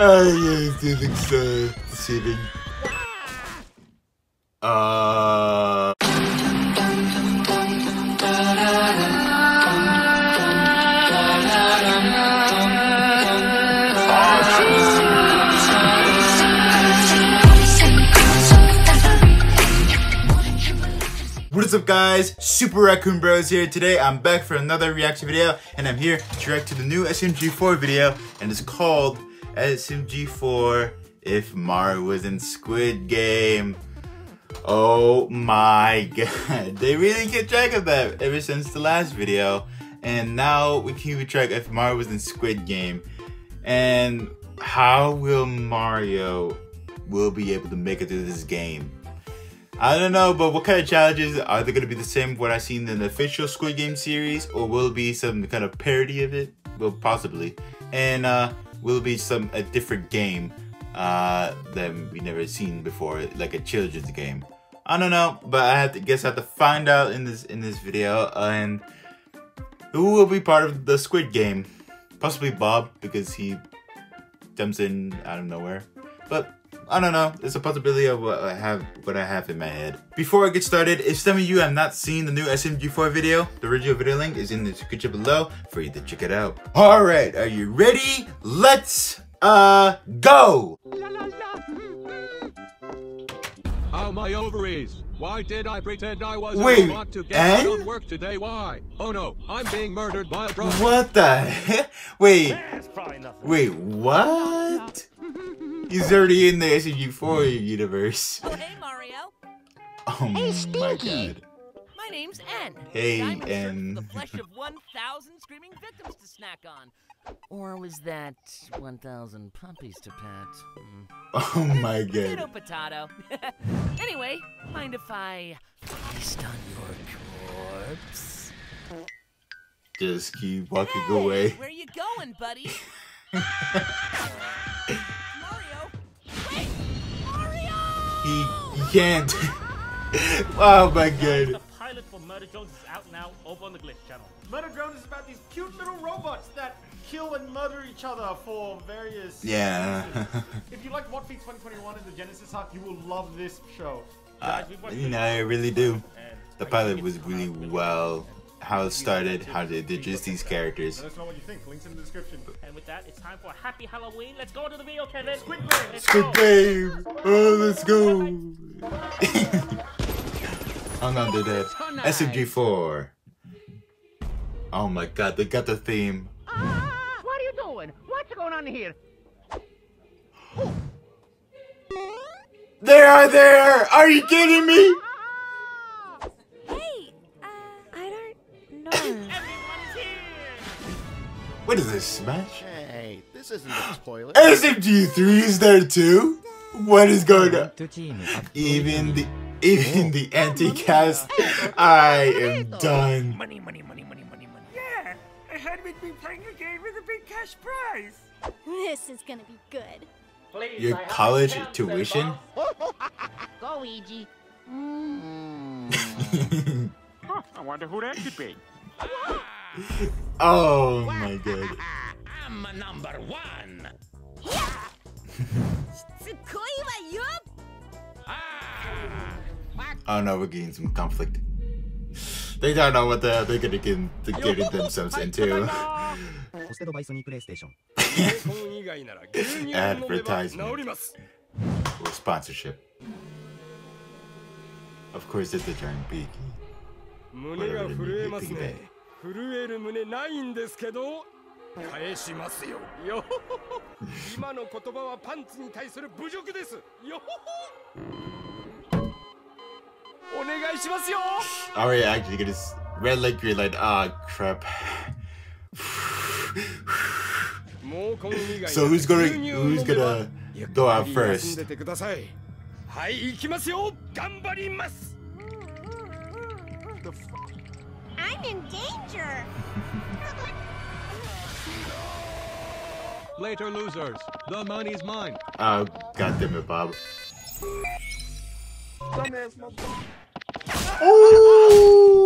Oh, yes, it looks so deceiving. Uh. What is up guys, Super Raccoon Bros here. Today I'm back for another reaction video and I'm here to react to the new SMG4 video and it's called SMG4 If Mario was in Squid Game. Oh my god, they really kept track of that ever since the last video and now we keep track if Mario was in Squid Game and how will Mario will be able to make it through this game? I don't know, but what kind of challenges are they going to be the same what I've seen in the official Squid Game series, or will it be some kind of parody of it? Well, possibly. And uh, will be some a different game uh, that we never seen before, like a children's game? I don't know, but I have to guess I have to find out in this in this video. And who will be part of the Squid Game? Possibly Bob because he jumps in out of nowhere, but I don't know. It's a possibility of what I have what I have in my head. Before I get started, if some of you have not seen the new SMG4 video, the original video link is in the description below for you to check it out. Alright, are you ready? Let's uh go! Oh, my ovaries. Why did I pretend I was Wait, a robot to get and? out of work today? Why? Oh no, I'm being murdered by a drone. What the heck? Wait, That's probably nothing. wait, what? He's already in the SMG4 universe. Oh, hey, Mario. Oh my god. My name's N. Hey, I'm in N. the flesh of 1,000 screaming victims to snack on. Or was that 1,000 puppies to pet? Hmm. Oh my Potato, god. potato. anyway, mind if I feast on your corpse? Just keep walking Hey, away. Where you going, buddy? Mario. He, he can't. oh my god. The pilot for Murder Drones is out now over on the Glitch channel. Murder Drones is about these cute little robots that kill and murder each other for various. Yeah. If you like WOTFI 2021 and the Genesis arc, you will love this show. Uh, Guys, we've you know, I really do. The pilot was really come out well. How it started, how they did just these characters. Let us know what you think. Links in the description. And with that, it's time for a happy Halloween. Let's go to the video, Kevin. Squid Game. Let's Squid go. Game! Oh, let's go! Hung on to that. SMG4. Oh my god, they got the theme. Ah, what are you doing? What's going on here? They are there! Are you kidding me? What is this, Smash? Hey, this isn't the toilet. SMG3 is there too? What is going on? Even the even the anti-cast, I am done. Money, money, money, money, money, money. Yeah, I heard we'd be playing a game with a big cash prize. This is gonna be good. Please, Your I college tuition? Go, Ouija. Mm. I wonder who that could be. oh my god. I'm number one. Ah. oh no, we're getting some conflict. They don't know what the, they're gonna get, get themselves into. Advertisement. Or sponsorship. Of course, it's the giant beaky. Whatever the piggy 震える胸ないんですけど。返しますよ。今の言葉はパンツに対する侮辱です。お願いしますよ。Alright, actually, get this red light, green light. Ah。はい、行きますよ。頑張ります。I'm in danger. Later, losers. The money's mine. Oh, goddamn it, Bob. Oh!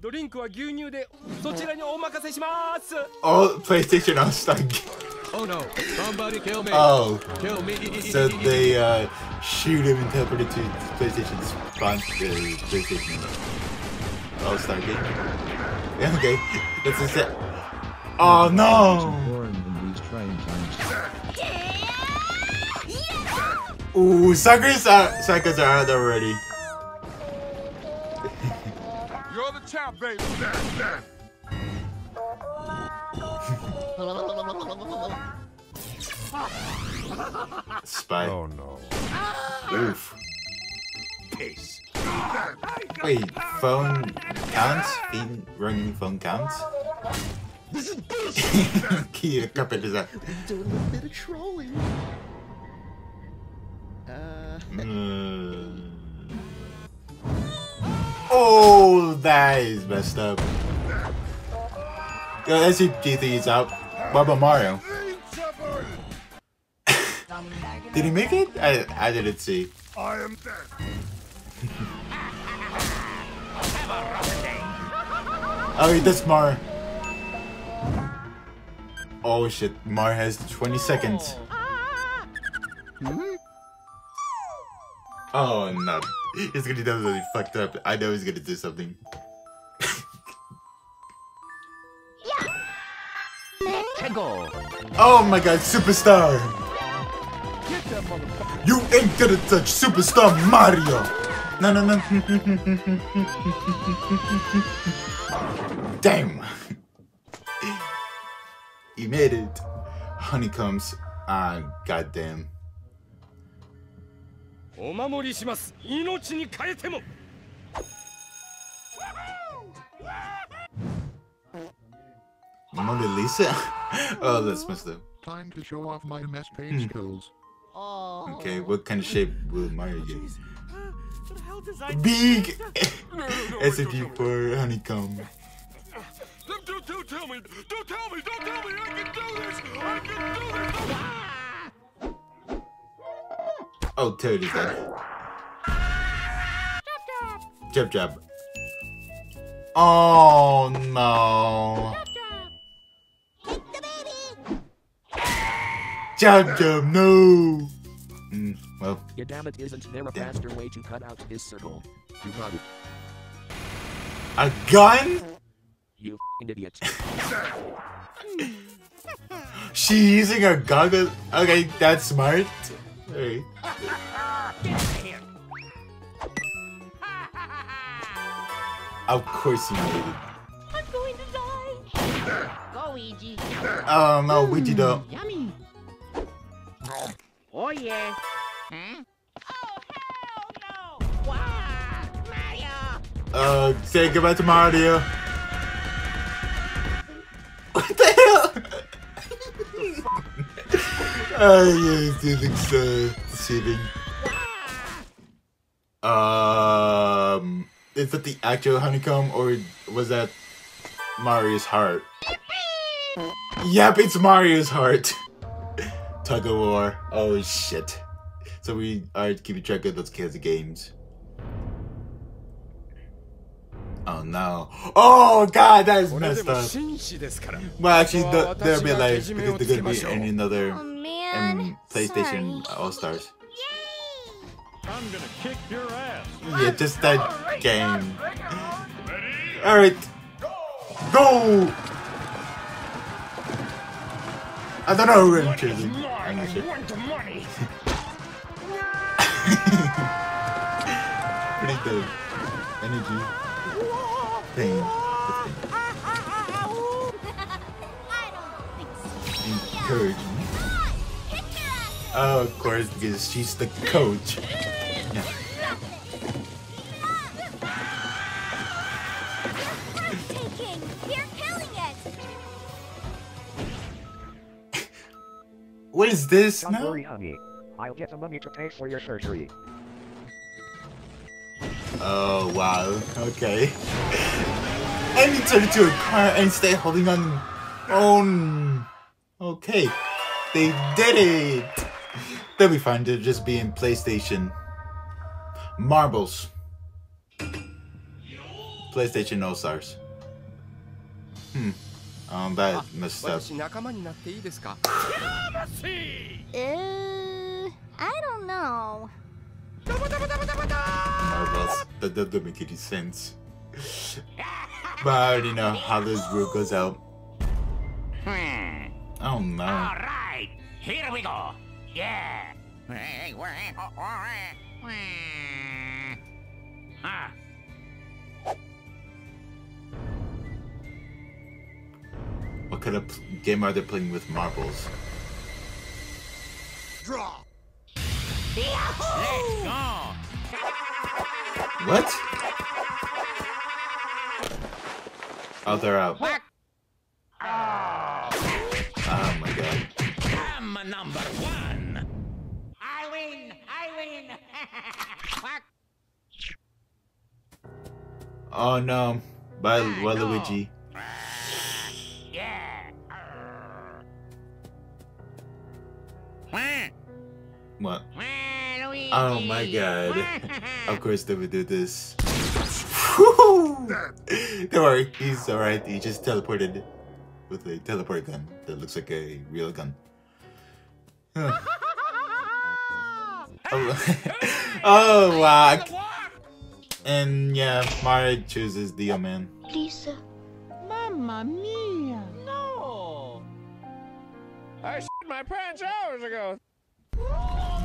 ドリンクは牛乳でそちらにお任せしますあ、プレイステーションの下着 Oh no somebody kill me Oh, kill me so they uh, shoot him and teleport it to PlayStation's sponsor, PlayStation All Star game. Yeah, okay, that's a set. Oh no! Ooh, suckers are suckers are out already. You're the champ baby Spy. Oh no Oof. Wait, phone counts? Feed running phone counts? Kia kapit is that? Doing a bit of trolling. Uh, Mm. Oh, that is messed up. Yo, let's see GT is out. What about Mario? Did he make it? I I didn't see. I am dead Oh, that's Mar. Oh shit, Mar has 20 seconds. Mm-hmm. Oh no. He's gonna do something fucked up. I know he's gonna do something. Oh my god, superstar! You ain't gonna touch superstar Mario! No, no, no. Damn! you made it. Honeycombs. Ah, goddamn. お守りします命に変えても Mona Lisa? oh, that's messed up. Time to show off my mess paint Hmm. skills. Okay, what kind of shape will Mario get? What the hell does I Big SMG for honeycomb. Don't, don't, don't tell me don't tell me don't tell me I can do this I can do this Oh, Toad is dead. Jab jab. Oh no. Jab jab, no. Mm, well, Yeah, damn it, isn't there a faster way to cut out this circle? You got it. a gun? You f***ing idiot. She using a gun? Okay, that's smart. Alright. Of course he made it. I'm going to die. Go, Ouija. Oh no, Ouija though. Yummy. Oh, yeah. Hmm? Oh, hell no. Wow. Mario. Uh, say goodbye to Mario. What the hell? oh yes, it looks uh, deceiving. Um, is that the actual honeycomb or was that Mario's heart? Yep, it's Mario's heart. tug of war. Oh shit. So we are keeping track of those kinds of games. Oh no. Oh god, that is messed up. Well, actually, they'll be like, because they're gonna be in another oh, um, PlayStation All Stars. I'm gonna kick your ass. Yeah, just that game. Alright. Go! I don't know who I'm choosing. I'm not sure. want the money Pretty good. Energy. Pain. I don't think so. Encouraging. Kick your ass. Oh, of course, because she's the coach. Is this Don't now? worry, honey. I'll get the money to pay for your surgery. Oh wow. Okay. And he turned into a car and stay holding on. Oh. Okay. They did it. They'll be fine. They'll just be in PlayStation. Marbles. PlayStation All Stars. Hmm. Um, that messed up. Uh, I don't know. Marvelous. That doesn't make any sense. but I already know how this route goes out. Hmm. Oh no. Alright, here we go. Yeah. Ah. Oh, oh, What kind of game are they playing with marbles? Draw! let's go. What? Oh, they're out. Oh my god. I'm number one. I win. I win. Oh no. Bye, Waluigi. What? Oh my god. Of course they would do this. Don't worry, he's alright. He just teleported with a teleport gun that looks like a real gun. Huh. oh, oh wow. And yeah, Mario chooses Dio Man. Lisa. Mamma mia. No! I shit my pants hours ago.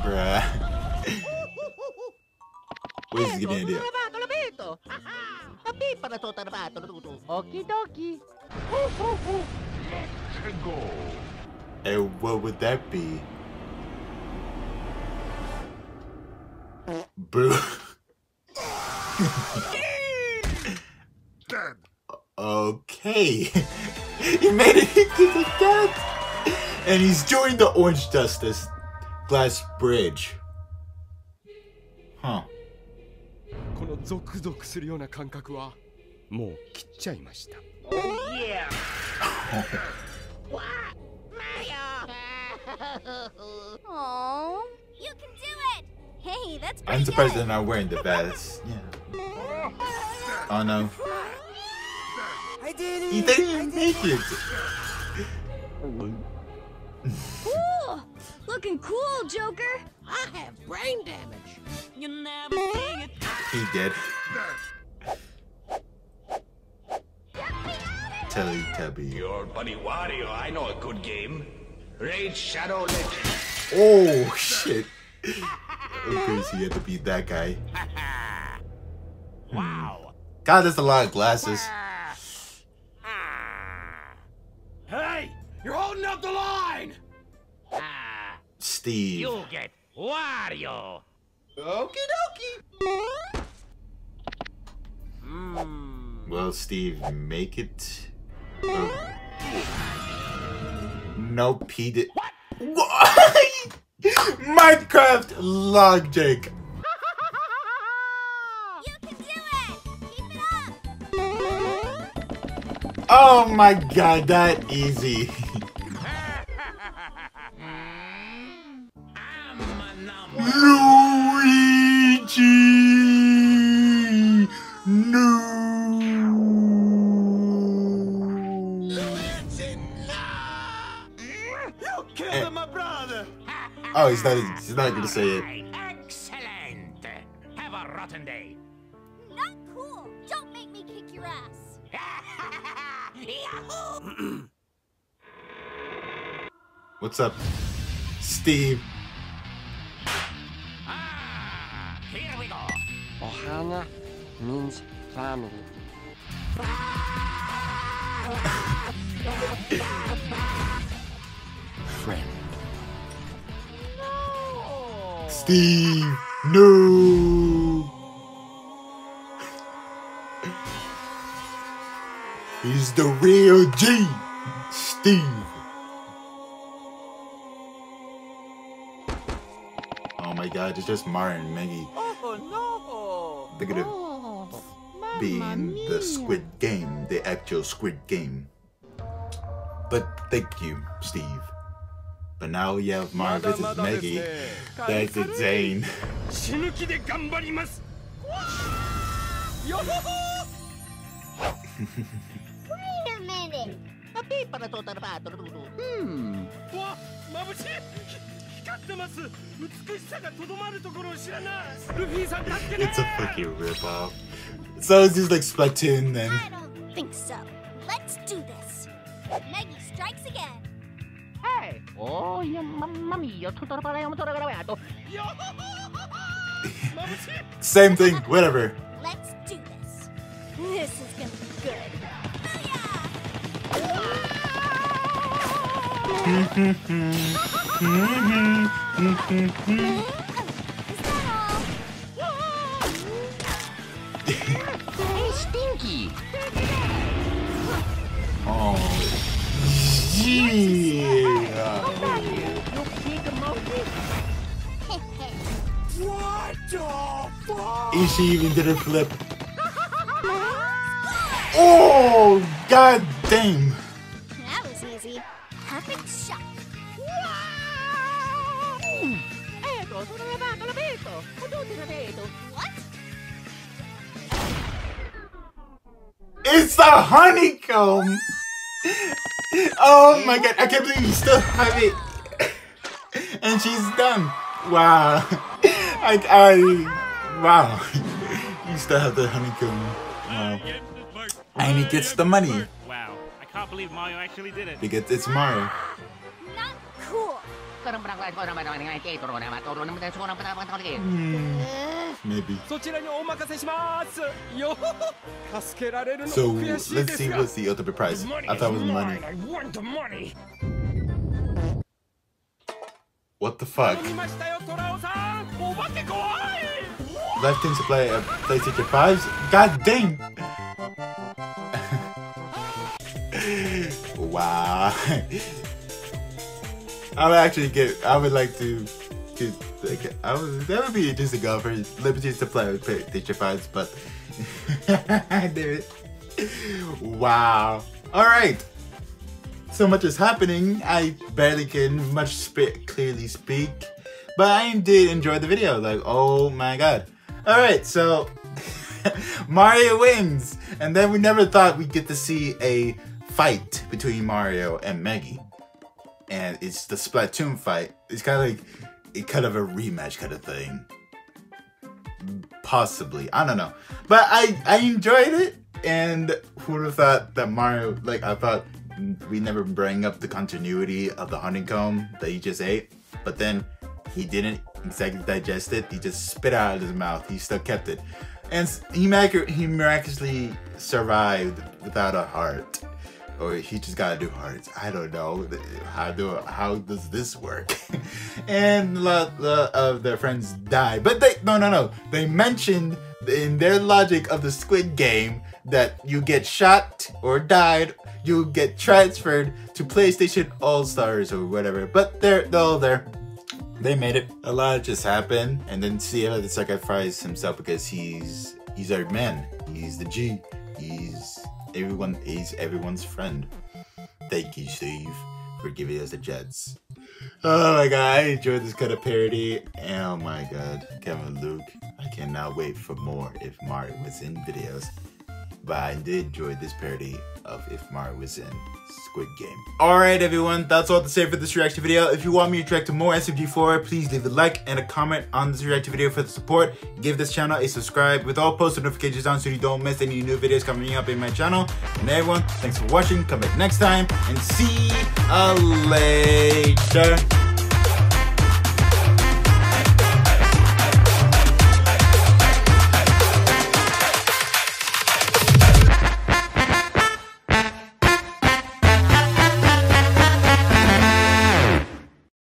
Bruh. what is he gonna do? Trovato l'abito. La pippa da tutto trovato tutto. Okie eh, dokie. And what would that be? Boo. okay. he made it into the death. And he's joined the Orange Justice Glass Bridge. Huh. このゾクゾクするような感覚はもう切っちゃいました。 Yeah. Oh, you can do it. Hey, that's pretty I'm surprised good. they're not wearing the vest. Yeah. Oh no. I did He didn't even make it. Cool. Looking cool, Joker. I have brain damage. You never see it. He did. Teletubby. Your buddy Wario, I know a good game. Raid Shadow Legend. Oh shit. Of course he had to beat that guy. Wow. Hmm. God, that's a lot of glasses. Steve. you get Wario. Okie dokie! well Steve make it? Oh. Nope, he did. What? Minecraft logic. You can do it. Keep it up. Oh my god, that easy. Oh, he's not, he's not gonna say it. Right, Excellent. Have a rotten day. Not cool. Don't make me kick your ass. Yahoo! What's up, Steve? Ah, here we go. Ohana means family. Friend. Steve! No! He's the real G! Steve! Oh my god, it's just Martin and Meggy. Oh They're gonna be in the Squid Game, the actual Squid Game. But thank you, Steve. But now we have Mario visits Meggy. That's insane. Wait a minute. Hmm. It's a fucking ripoff So it's just like Splatoon then I don't think so Let's do this Meggy strikes again Oh, yeah, mamma mia, tutto tutto gravato. Same thing, whatever. Let's do this. This is gonna be good. hey, Stinky! Oh. What the fuck? And she even did a flip. Oh, god damn. That was easy. Perfect shot. What? It's a honeycomb! Oh my god, I can't believe you still have it. And she's done. Wow. I, I, wow. You still have the honeycomb. Wow. And he gets the money Wow, I can't believe Mario actually did it. because it's Mario. Maybe. So let's see what's the ultimate prize. I thought it was money. What the fuck? Left the to play a PlayStation 5s? God dang! wow. I would actually get, I would like to, to like, I would, that would be just a go for liberties to play with PlayStation 5s, but it. Wow. Alright. So much is happening, I barely can much sp- clearly speak. But I did enjoy the video. Like, oh my god. Alright, so Mario wins. And then we never thought we'd get to see a fight between Mario and Meggy. And it's the Splatoon fight. It's kind of like a kind of a rematch kind of thing. Possibly. I don't know. But I, I enjoyed it. And who would have thought that Mario, like, I thought we never bring up the continuity of the honeycomb that he just ate. But then he didn't exactly digest it. He just spit it out of his mouth. He still kept it. And he, mirac- he miraculously survived without a heart. Or he just gotta do hearts. I don't know. How do how does this work? and a lot of their friends die. But they no no no. They mentioned in their logic of the Squid Game that you get shot or died, you get transferred to PlayStation All Stars or whatever. But they're they're all there. They made it. A lot just happened, and then Steve had to sacrifice himself because he's he's our man. He's the G. He's everyone. is everyone's friend. Thank you, Steve, for giving us the Jets. Oh my god, I enjoyed this kind of parody. Oh my god, Kevin Luke. I cannot wait for more if Mario was in videos. But I did enjoy this parody of if Mario was in Squid Game. Alright everyone, that's all to say for this reaction video. If you want me to react to more SMG4, please leave a like and a comment on this reaction video for the support. Give this channel a subscribe with all post notifications on so you don't miss any new videos coming up in my channel. And everyone, thanks for watching. Come back next time and see you later.